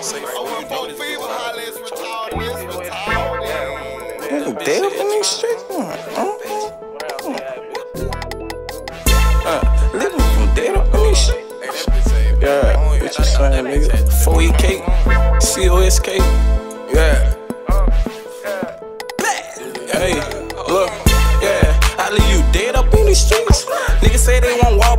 Nigga dead up in these streets? Huh? Uh, living from dead up in these streets. Yeah, what you saying, nigga? 4EK, COSK. Yeah. Hey, look, yeah, I leave you dead up in these streets. Niggas say they want war,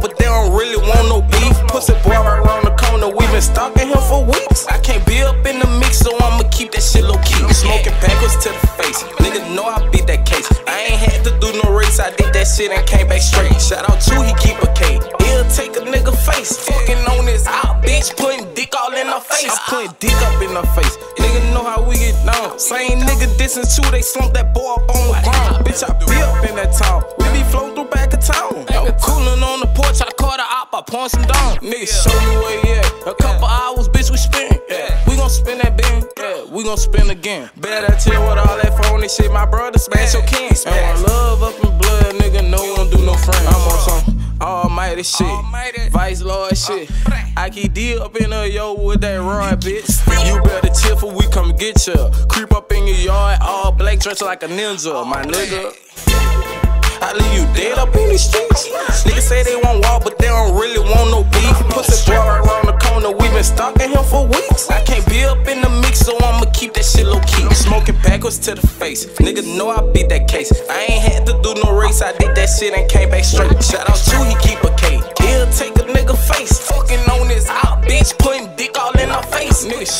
I did that shit and came back straight. Shout out to he keep a K. He'll take a nigga face. Fucking on his out, bitch, putting dick all in her face. I'm putting ah. dick up in her face. Nigga know how we get down. Same nigga dissing too, they slump that boy up on the ground. Bitch, I be up in that town. We be floating through back of town. I'm cooling on the porch, I caught her op, I pouring some down. Nigga, show me where you at. A couple hours, bitch, we spend. Yeah. We gon' spin that bin, yeah, we gon' spin again. Better tell what all that phony shit, my brother smash your king. And my love almighty shit, vice lord shit. I keep D up in her yo with that rod, bitch. You better chill we come get ya. Creep up in your yard, all black dressed like a ninja, my nigga. I leave you dead up in the streets. Niggas say they want war, but they don't really want no beef. Pussy boy right around the corner, we been stalking him for weeks. I can't be up in the mix, so I'ma keep that shit low key. Smoking backwards to the face. Nigga know I beat that case. I ain't had to do no race, I did that shit and came back straight. Shout out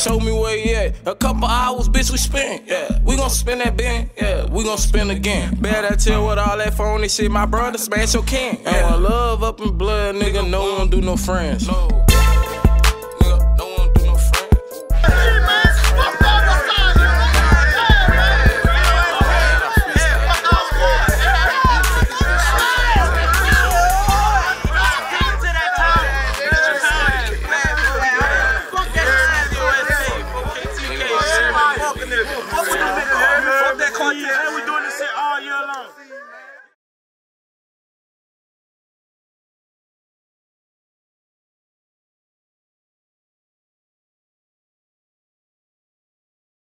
show me where you at. A couple hours, bitch, we spend. Yeah, we gon' spend that bin. Yeah, we gon' spend again. Better tell what all that phony shit, my brother smash your king. And my love up in blood, nigga, no one do no friends. No. Fuck that content.